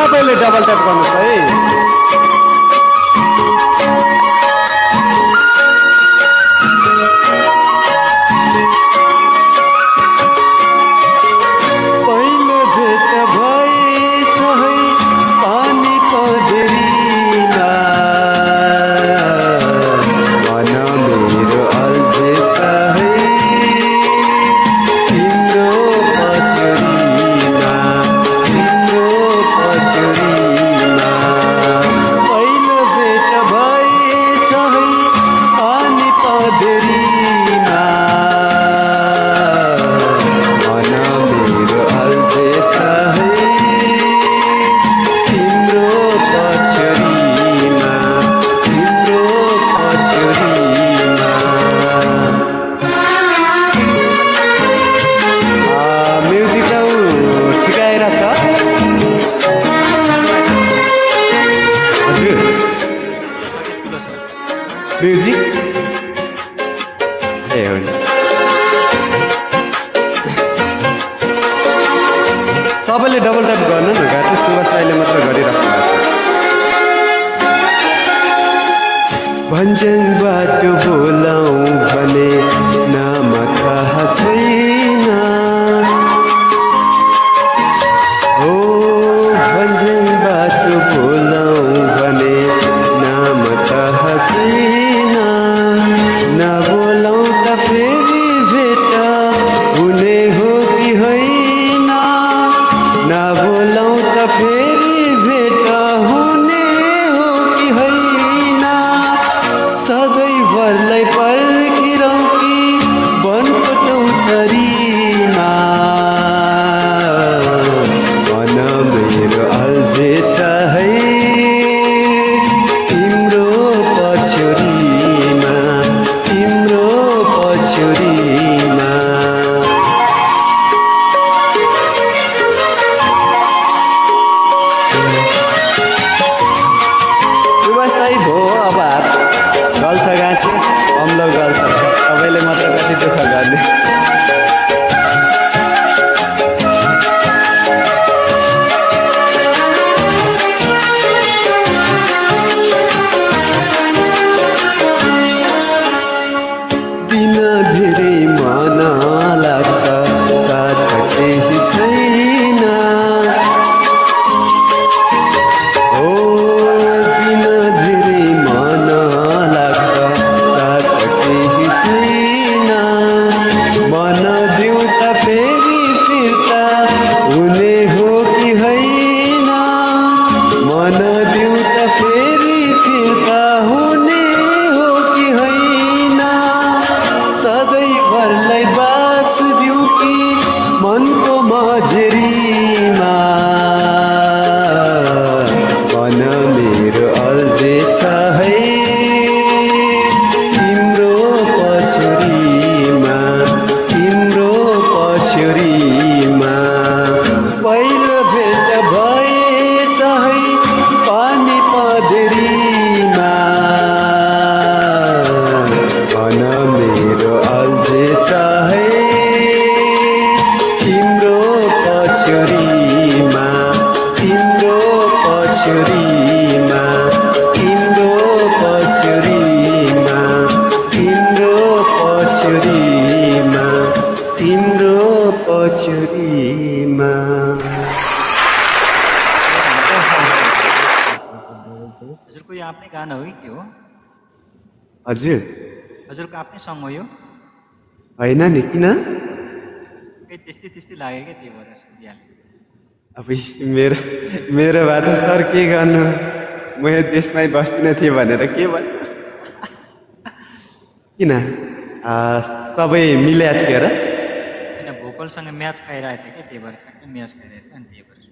सबैले double tap गर्नुहोस् है म्युजिक? ए हुन्छ सबैले डबल ट्याप गर्नु न घाँटी सुभाष राईले मात्र गरिराख्नु भएको छ। भन्छन् बाटो बोलाउँ भने नाम थाहा छैन। तपाईँले मात्र कति दुःख मझेरीमा मन मेरो अल्झे छ है। तिम्रो पछुरीमा तिम्रो पछुरीमा। तिम्रो पछुरीमा। हजुरको यो आफ्नै गाना हो कि के हो? हजुर। हजुरको आफ्नै सङ्ग हो यो? होइन नि किन? त्यस्तै त्यस्तै लाग्यो क्या त्यही भएर सोधिहालेँ। अब मेरो मेरो भए त सर के गर्नु? म यो देशमै बस्दिनँ थिएँ भनेर के भन्नु? किन? सबै मिल्या थियो र? किन भोकलसँग म्याच खाइरहेको थियो क्या त्यही भएर ठ्याक्कै म्याच खाइरहेको थियो अनि त्यही भएर